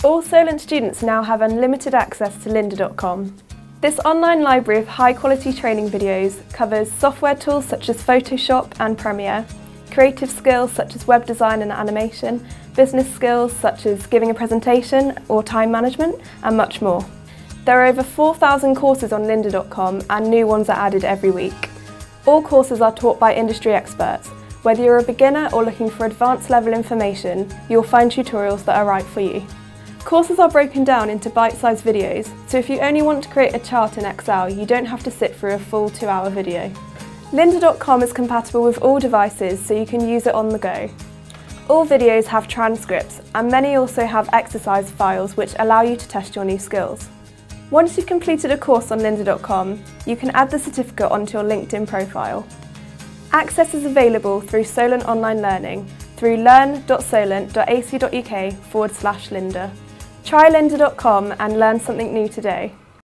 Solent students now have unlimited access to lynda.com. This online library of high quality training videos covers software tools such as Photoshop and Premiere, creative skills such as web design and animation, business skills such as giving a presentation or time management, and much more. There are over 4,000 courses on lynda.com and new ones are added every week. All courses are taught by industry experts. Whether you're a beginner or looking for advanced level information, you'll find tutorials that are right for you. Courses are broken down into bite-sized videos, so if you only want to create a chart in Excel, you don't have to sit through a full two-hour video. Lynda.com is compatible with all devices, so you can use it on the go. All videos have transcripts, and many also have exercise files which allow you to test your new skills. Once you've completed a course on lynda.com, you can add the certificate onto your LinkedIn profile. Access is available through Solent Online Learning through learn.solent.ac.uk forward slash lynda. Try lynda.com and learn something new today.